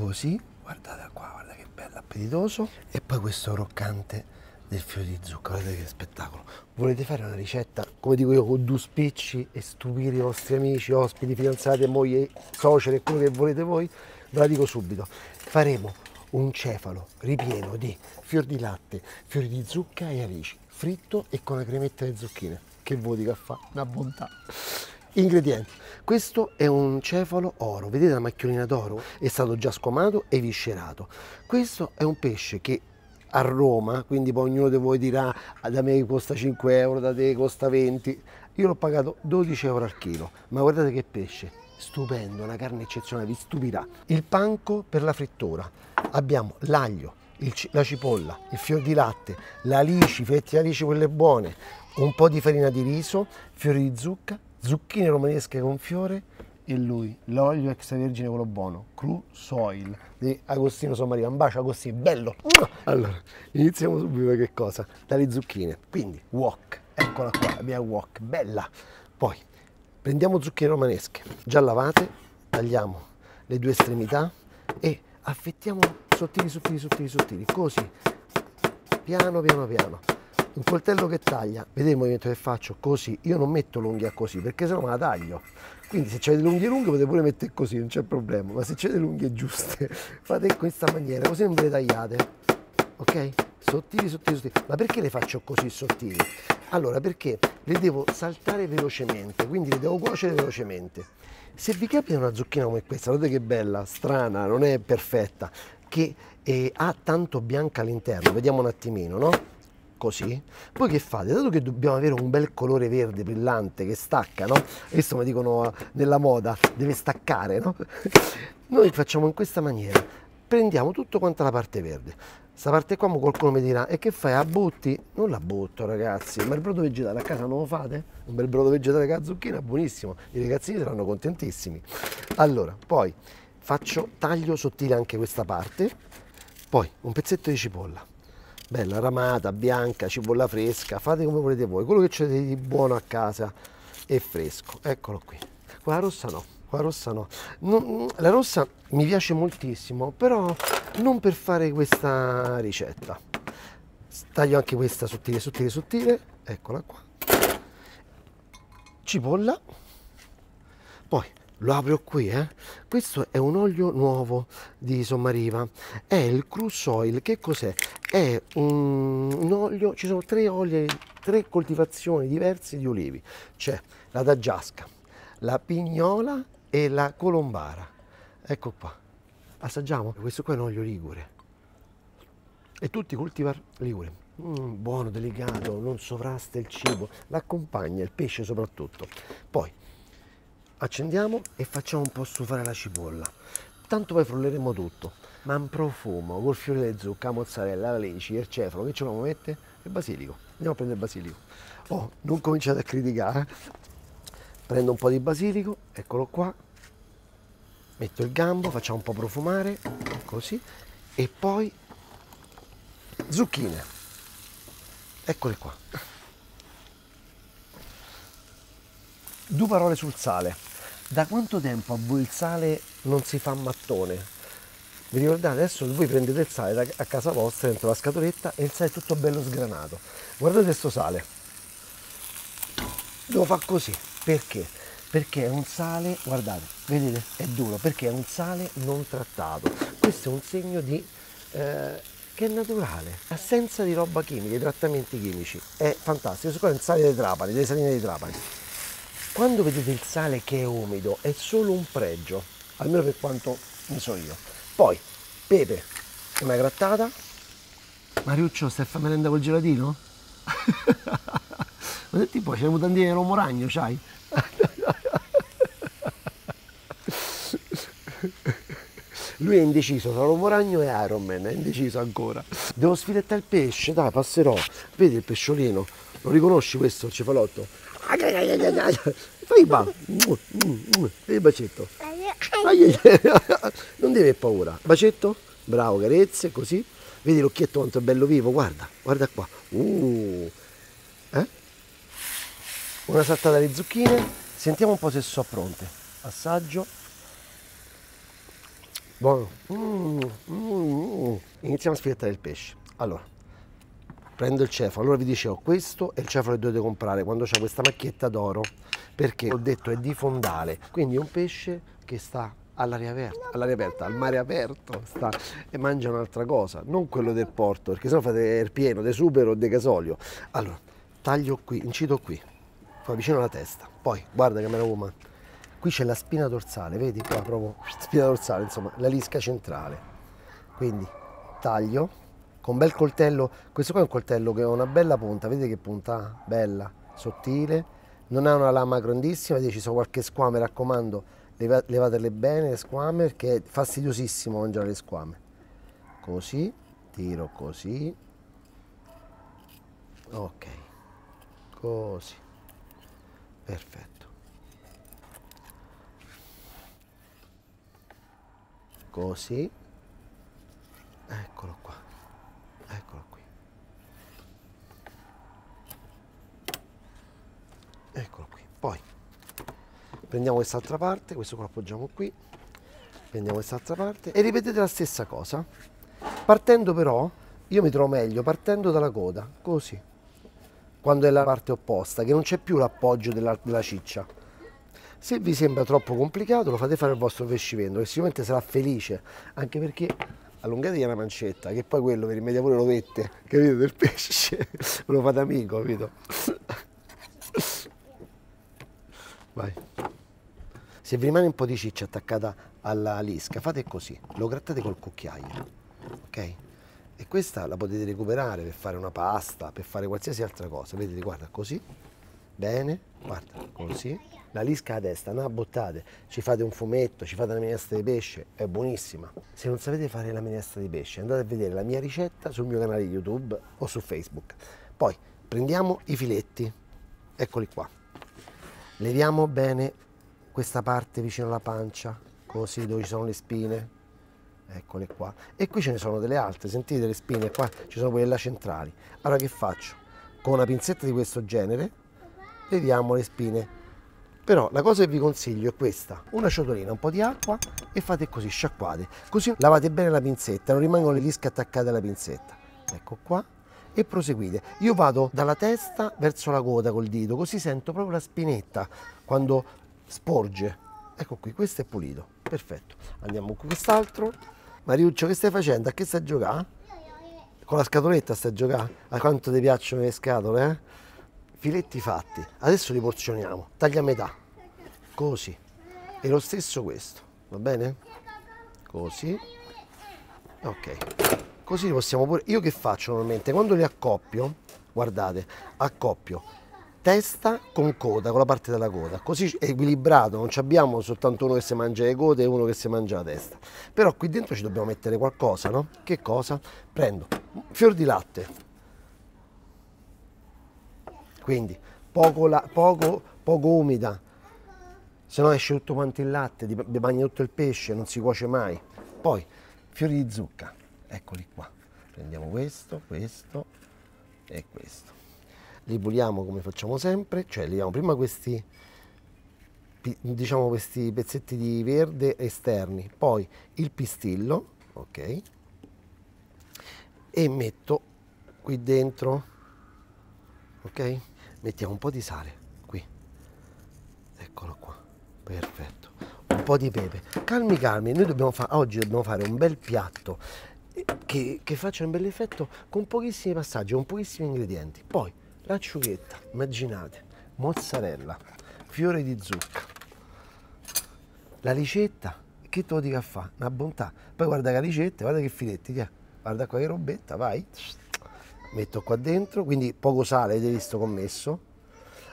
così, guardate qua, guarda che bello, appetitoso. E poi questo croccante del fiore di zucca, guardate che spettacolo. Volete fare una ricetta, come dico io, con due spicci e stupire i vostri amici, ospiti, fidanzati, moglie, suocere, quello che volete voi? Ve la dico subito. Faremo un cefalo ripieno di fior di latte, fiori di zucca e alici, fritto e con la cremetta di zucchine. Che vuoi che fa? Una bontà. Ingredienti. Questo è un cefalo oro, vedete la macchiolina d'oro? È stato già scomato e viscerato. Questo è un pesce che a Roma, quindi poi ognuno di voi dirà da me costa 5 euro, da te costa 20. Io l'ho pagato 12 euro al chilo, ma guardate che pesce, stupendo, una carne eccezionale, vi stupirà. Il panco per la frittura, abbiamo l'aglio, la cipolla, il fior di latte, l'alici, fetti alici quelle buone, un po' di farina di riso, fiori di zucca, zucchine romanesche con fiore e lui, l'olio extravergine quello buono, Cru Soil di Agostino Sommaria. Un bacio Agostino, bello! Allora, iniziamo subito da che cosa? Dalle zucchine. Quindi, wok, eccola qua, la mia wok, bella! Poi, prendiamo zucchine romanesche, già lavate, tagliamo le due estremità e affettiamo sottili, sottili, sottili, sottili, così, piano, piano, piano un coltello che taglia, vedete il movimento che faccio? Così, io non metto l'unghia così perché sennò me la taglio. Quindi se avete le unghie lunghe potete pure mettere così, non c'è problema, ma se avete le unghie giuste fate in questa maniera, così non ve le tagliate. Ok? Sottili, sottili, sottili. Ma perché le faccio così sottili? Allora, perché le devo saltare velocemente, quindi le devo cuocere velocemente. Se vi capita una zucchina come questa, guardate che bella, strana, non è perfetta, che eh, ha tanto bianca all'interno, vediamo un attimino, no? Così, poi che fate? Dato che dobbiamo avere un bel colore verde brillante che stacca, no? Questo mi dicono nella moda, deve staccare, no? Noi facciamo in questa maniera, prendiamo tutto quanto la parte verde. Questa parte qua qualcuno mi dirà, e che fai? La butti? Non la butto ragazzi, ma il brodo vegetale a casa non lo fate? Un bel brodo vegetale con la zucchina, buonissimo, i ragazzini saranno contentissimi. Allora, poi faccio, taglio sottile anche questa parte, poi un pezzetto di cipolla, bella ramata, bianca, cipolla fresca, fate come volete voi, quello che avete di buono a casa è fresco, eccolo qui. Quella rossa no, quella rossa no. non, la rossa mi piace moltissimo, però non per fare questa ricetta. Taglio anche questa sottile, sottile, sottile, eccola qua. Cipolla, poi lo apro qui, eh? Questo è un olio nuovo di Sommariva, è il Cruise Oil, che cos'è? È un, un, olio, ci sono tre oli, tre coltivazioni diverse di olivi, c'è la Dagiasca, la Pignola e la Colombara. Ecco qua, assaggiamo, questo qua è un olio ligure. E tutti coltivano ligure. Mm, buono, delicato, non sovrasta il cibo, l'accompagna, il pesce soprattutto. Poi accendiamo e facciamo un po' stufare la cipolla. Tanto poi frulleremo tutto ma un profumo col fiore di zucca, mozzarella, la leci, il cefalo che ci dobbiamo mettere? il basilico. Andiamo a prendere il basilico. Oh non cominciate a criticare. Prendo un po' di basilico eccolo qua. Metto il gambo facciamo un po' profumare così. E poi zucchine. Eccole qua. Due parole sul sale. Da quanto tempo a voi il sale non si fa mattone? Vi ricordate? Adesso voi prendete il sale a casa vostra dentro la scatoletta e il sale è tutto bello sgranato. Guardate questo sale. Devo fare così. Perché? Perché è un sale, guardate, vedete, è duro, perché è un sale non trattato. Questo è un segno di... Eh, che è naturale, assenza di roba chimica, di trattamenti chimici. È fantastico. Questo qua è il sale dei trapani, delle saline dei trapani. Quando vedete il sale che è umido è solo un pregio, almeno per quanto ne so io. Poi, pepe, una grattata. Mariuccio, stai a fare merenda col gelatino? Ma se tipo c'è un tantino di moragno, c'hai? Lui è indeciso tra l'uomo ragno e Iron Man, è indeciso ancora. Devo sfilettare il pesce, dai, passerò. Vedi il pesciolino? Lo riconosci questo, il cefalotto? Fai va. Il bacetto. Non devi avere paura. Bacetto? Bravo, carezze, così. Vedi l'occhietto quanto è bello vivo? Guarda, guarda qua. Uh. Eh? Una saltata di zucchine. Sentiamo un po' se sono pronte. Assaggio. buono. Mm, mm, mm. Iniziamo a sfilettare il pesce. Allora, prendo il cefalo. Allora vi dicevo, questo è il cefalo che dovete comprare quando c'è questa macchietta d'oro, perché ho detto è di fondale, quindi un pesce che sta all'aria aperta, all'aria aperta, al mare aperto sta e mangia un'altra cosa, non quello del porto, perché sennò fate il pieno di supero o di gasolio. Allora, taglio qui, incito qui, fa vicino alla testa, poi guarda che meraviglia, qui c'è la spina dorsale, vedi qua proprio, spina dorsale, insomma, la lisca centrale. Quindi taglio con bel coltello, questo qua è un coltello che ha una bella punta, vedete che punta, bella, sottile, non ha una lama grandissima, vedete ci sono qualche squame, raccomando, levatele bene le squame perché è fastidiosissimo mangiare le squame. Così tiro così. Ok così. Perfetto. Così. Eccolo qua eccolo qui eccolo qui poi prendiamo quest'altra parte questo lo appoggiamo qui. Prendiamo quest'altra parte e ripetete la stessa cosa. Partendo però io mi trovo meglio partendo dalla coda così. Quando è la parte opposta che non c'è più l'appoggio della, della ciccia. Se vi sembra troppo complicato lo fate fare al vostro pescivendolo che sicuramente sarà felice anche perché allungategli una mancetta che poi quello vi rimedia pure l'ovette capito? Del pesce lo fate amico capito? Vai se vi rimane un po' di ciccia attaccata alla lisca, fate così, lo grattate col cucchiaio, ok? E questa la potete recuperare per fare una pasta, per fare qualsiasi altra cosa. Vedete, guarda, così, bene, guarda, così. La lisca a destra, non abbottate, ci fate un fumetto, ci fate una minestra di pesce, è buonissima. Se non sapete fare la minestra di pesce, andate a vedere la mia ricetta sul mio canale YouTube o su Facebook. Poi prendiamo i filetti, eccoli qua. Leviamo bene questa parte vicino alla pancia, così dove ci sono le spine, eccole qua. E qui ce ne sono delle altre, sentite le spine, qua ci sono quelle là centrali. Allora che faccio? Con una pinzetta di questo genere leviamo le spine. Però la cosa che vi consiglio è questa, una ciotolina, un po' di acqua e fate così, sciacquate. Così lavate bene la pinzetta, non rimangono le lische attaccate alla pinzetta. Ecco qua, e proseguite. Io vado dalla testa verso la coda col dito, così sento proprio la spinetta quando sporge. Ecco qui, questo è pulito, perfetto. Andiamo con quest'altro. Mariuccio, che stai facendo? A che stai a giocare? Con la scatoletta stai a giocare? A quanto ti piacciono le scatole, eh? Filetti fatti. Adesso li porzioniamo. Taglia a metà. Così. E lo stesso questo, va bene? Così. Ok. Così li possiamo pure... Io che faccio normalmente? Quando li accoppio, guardate, accoppio testa con coda, con la parte della coda, così è equilibrato, non abbiamo soltanto uno che si mangia le code e uno che si mangia la testa. Però qui dentro ci dobbiamo mettere qualcosa, no? Che cosa? Prendo fior di latte, quindi poco, la, poco, poco umida, se no esce tutto quanto il latte, bagna tutto il pesce, non si cuoce mai. Poi fiori di zucca, eccoli qua. Prendiamo questo, questo e questo li puliamo come facciamo sempre, cioè leviamo prima questi, diciamo questi pezzetti di verde esterni, poi il pistillo, ok, e metto qui dentro, ok, mettiamo un po' di sale qui, eccolo qua, perfetto, un po' di pepe, calmi calmi, noi dobbiamo fare, oggi dobbiamo fare un bel piatto che, che faccia un bel effetto con pochissimi passaggi, con pochissimi ingredienti, poi l'acciughetta, immaginate, mozzarella, fiore di zucca, la ricetta, che te lo dica a fare? Una bontà. Poi guarda che ricetta, guarda che filetti, guarda qua che robetta, vai, metto qua dentro, quindi poco sale, avete visto commesso.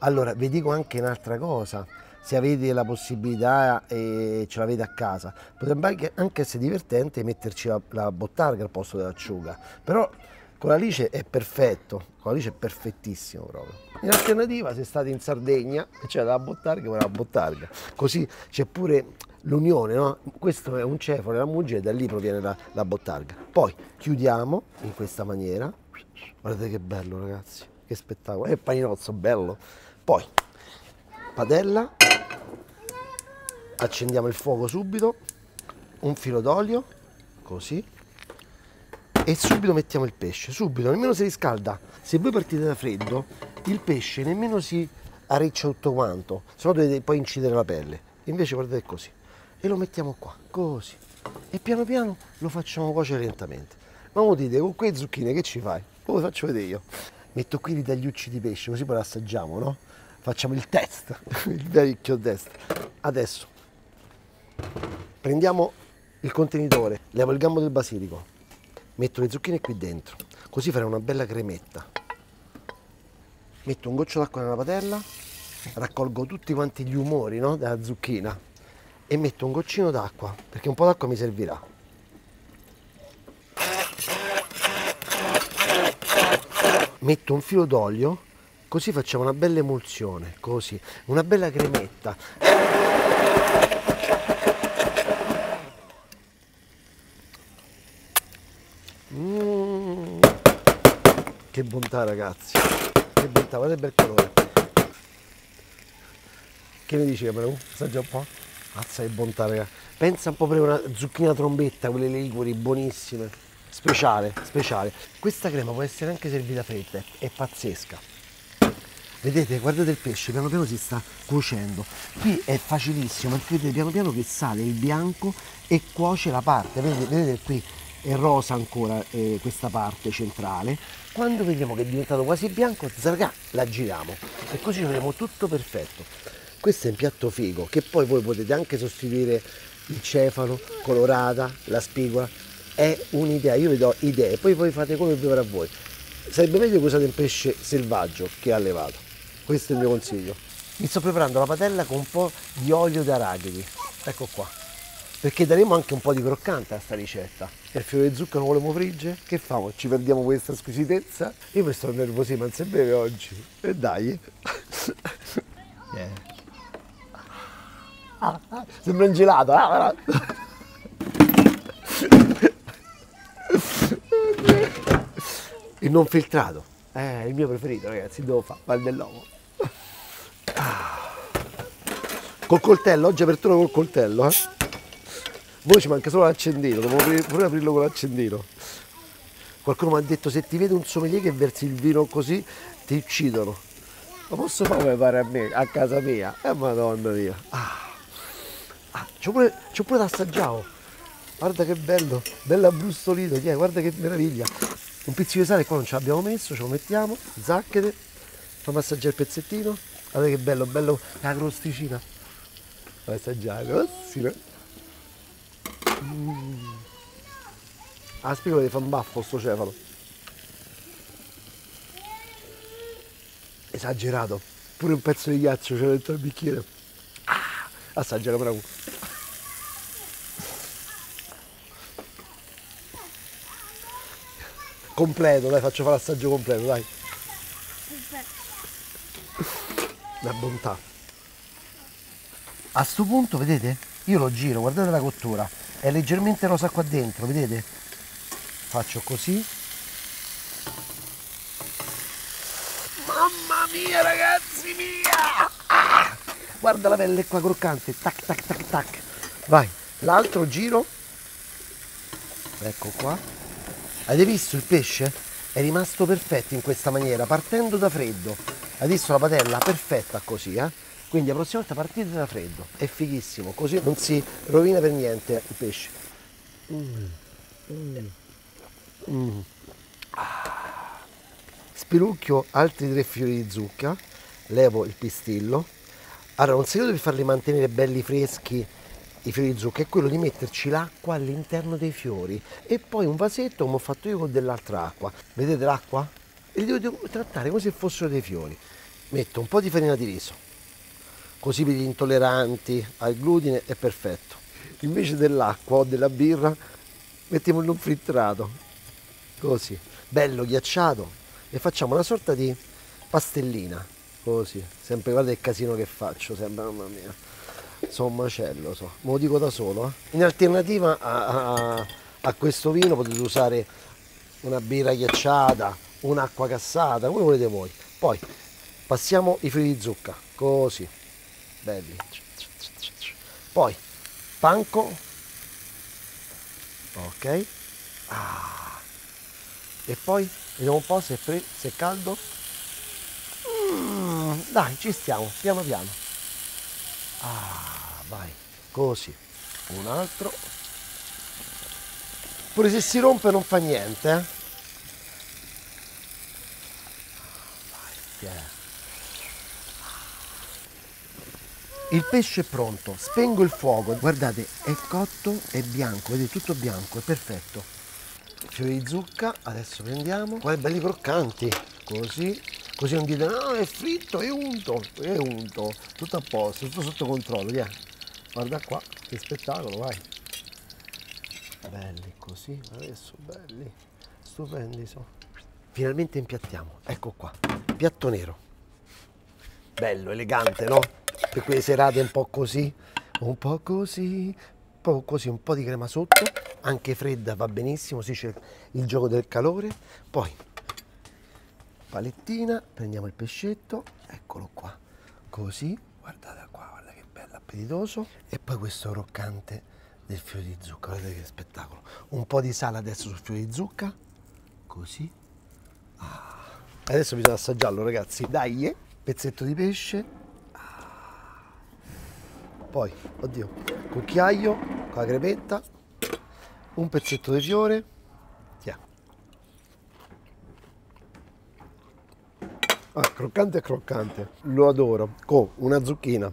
Allora, vi dico anche un'altra cosa, se avete la possibilità e ce l'avete a casa, potrebbe anche essere divertente metterci la, la bottarga al posto dell'acciuga, però con l'alice è perfetto, con l'alice è perfettissimo proprio. In alternativa se state in Sardegna e c'è la bottarga, la bottarga. Così c'è pure l'unione, no? Questo è un cefalo, la muggia e da lì proviene la, la bottarga. Poi chiudiamo in questa maniera. Guardate che bello ragazzi, che spettacolo. È paninozzo bello. Poi padella, accendiamo il fuoco subito un filo d'olio, così, e subito mettiamo il pesce, subito, nemmeno si riscalda. Se voi partite da freddo, il pesce nemmeno si arriccia tutto quanto, se no dovete poi incidere la pelle. Invece guardate così, e lo mettiamo qua, così. E piano piano lo facciamo cuocere lentamente. Ma voi dite, con quelle zucchine che ci fai? Come faccio vedere io? Metto qui i tagliucci di pesce, così poi lo assaggiamo, no? Facciamo il test, il vecchio test. Adesso prendiamo il contenitore, levo il gambo del basilico, metto le zucchine qui dentro, così farei una bella cremetta. Metto un goccio d'acqua nella padella, raccolgo tutti quanti gli umori no, della zucchina e metto un goccino d'acqua, perché un po' d'acqua mi servirà. Metto un filo d'olio, così facciamo una bella emulsione, così, una bella cremetta. Che bontà ragazzi, che bontà, guardate il bel colore. Che ne dici Camerù? Assaggia un po'? Mazza che bontà ragazzi. Pensa un po' per una zucchina trombetta, quelle liguri, buonissime. Speciale, speciale. Questa crema può essere anche servita fredda, è pazzesca. Vedete, guardate il pesce, piano piano si sta cuocendo. Qui è facilissimo perché vedete piano piano che sale il bianco e cuoce la parte. Vedete, vedete qui è rosa ancora eh, questa parte centrale. Quando vediamo che è diventato quasi bianco, zargà, la giriamo e così avremo tutto perfetto. Questo è un piatto figo che poi voi potete anche sostituire il cefalo, colorata, la spigola. È un'idea, io vi do idee, poi voi fate come vi a voi. Sarebbe meglio che usate un pesce selvaggio che allevato. Questo è il mio consiglio. Mi sto preparando la padella con un po' di olio d'arachidi. Ecco qua perché daremo anche un po' di croccante a sta ricetta. E il fiore di zucchero lo volevamo friggere? Che famo? Ci perdiamo questa squisitezza? Io mi sto nervosito, ma non si beve oggi. E dai. Yeah. Ah, ah, sembra un gelato. Ah, il non filtrato. È il mio preferito, ragazzi. Devo fare Val dell'uomo. Ah. Col coltello, oggi apertura col coltello, eh? Voi ci manca solo l'accendino, devo pure aprirlo con l'accendino. Qualcuno mi ha detto se ti vede un sommelier che versi il vino così ti uccidono. Lo posso fare come pare a me, a casa mia? Eh madonna mia. Ah. Ah, c'ho pure, pure l'assaggiavo. Guarda che bello, bello abbrustolito, yeah, guarda che meraviglia. Un pizzico di sale qua non ce l'abbiamo messo, ce lo mettiamo, zacchete, fammi assaggiare il pezzettino. Guarda che bello, bello, la crosticina. Fammi assaggiare, oh, sì? Mm. La spigola di fa un baffo sto cefalo. Esagerato. Pure un pezzo di ghiaccio c'è dentro il bicchiere. Ah, assaggia camera 1. Completo, dai, faccio fare l'assaggio completo, dai. La bontà. A sto punto, vedete? Io lo giro, guardate la cottura è leggermente rosa qua dentro vedete? Faccio così. Mamma mia ragazzi mia! Ah! guarda la pelle qua croccante. Tac tac tac tac. Vai. L'altro giro. Ecco qua. Avete visto il pesce? È rimasto perfetto in questa maniera partendo da freddo. Visto la padella perfetta così eh quindi la prossima volta partite da freddo, è fighissimo, così non si rovina per niente il pesce. Mm. Mm. Mm. Ah. Spilucchio altri tre fiori di zucca, levo il pistillo. Allora, un segreto per farli mantenere belli freschi i fiori di zucca è quello di metterci l'acqua all'interno dei fiori e poi un vasetto come ho fatto io con dell'altra acqua. Vedete l'acqua? Li devo trattare come se fossero dei fiori. Metto un po' di farina di riso, così per gli intolleranti al glutine è perfetto. Invece dell'acqua o della birra mettiamo il non filtrato, così, bello ghiacciato e facciamo una sorta di pastellina, così, sempre guarda il casino che faccio, sempre, mamma mia, sono un macello, so. me lo dico da solo. Eh. In alternativa a, a, a questo vino potete usare una birra ghiacciata, un'acqua cassata, come volete voi. Poi passiamo i fili di zucca, così belli poi panco Ok. Ah. E poi vediamo un po' se è, fre- se è caldo. Mm, dai, ci stiamo, piano piano. Ah, vai, così. Un altro. Pure se si rompe non fa niente, eh. Vai, tiè. Il pesce è pronto, spengo il fuoco, guardate è cotto, è bianco, vedete tutto bianco, è perfetto. Fiori di zucca, adesso prendiamo, guarda belli croccanti, così, così non dite no è fritto, è unto, è unto, tutto a posto, tutto sotto controllo, via. Guarda qua, che spettacolo, vai. Belli così, adesso belli, stupendi sono. Finalmente impiattiamo, ecco qua, piatto nero. Bello, elegante, no? Per quelle serate un po' così, un po' così, un po' così, un po' di crema sotto, anche fredda va benissimo, si c'è il gioco del calore. Poi palettina, prendiamo il pescetto, eccolo qua, così, guardate qua, guarda che bello, appetitoso. E poi questo roccante del fiore di zucca, guardate che spettacolo. Un po' di sale adesso sul fiore di zucca, così. Ah. Adesso bisogna assaggiarlo ragazzi, dai, eh. pezzetto di pesce, poi, oddio, cucchiaio con la crepetta, un pezzetto di fiore, Tiè. Ah, croccante e croccante, lo adoro, con una zucchina,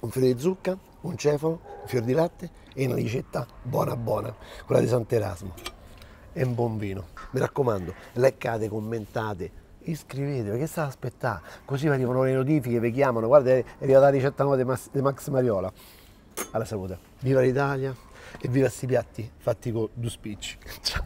un fiore di zucca, un cefalo, un fior di latte e una ricetta buona buona, quella di Sant'Erasmo. E un buon vino. Mi raccomando, leccate, commentate, iscrivetevi, che state aspettare? Così vi arrivano le notifiche, vi chiamano, guarda è arrivata la ricetta nuova di Max Mariola. Alla salute. Viva l'Italia e viva questi piatti fatti con due spicci. Ciao.